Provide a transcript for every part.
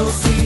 tesoro sin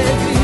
alegria.